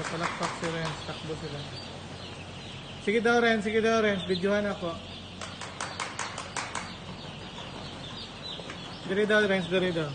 Ayan, nagpalakpak si Renz. Takbo sila. Sige daw, Renz. Sige daw, Renz. Videohan ako. Diri daw, Renz. Diri daw.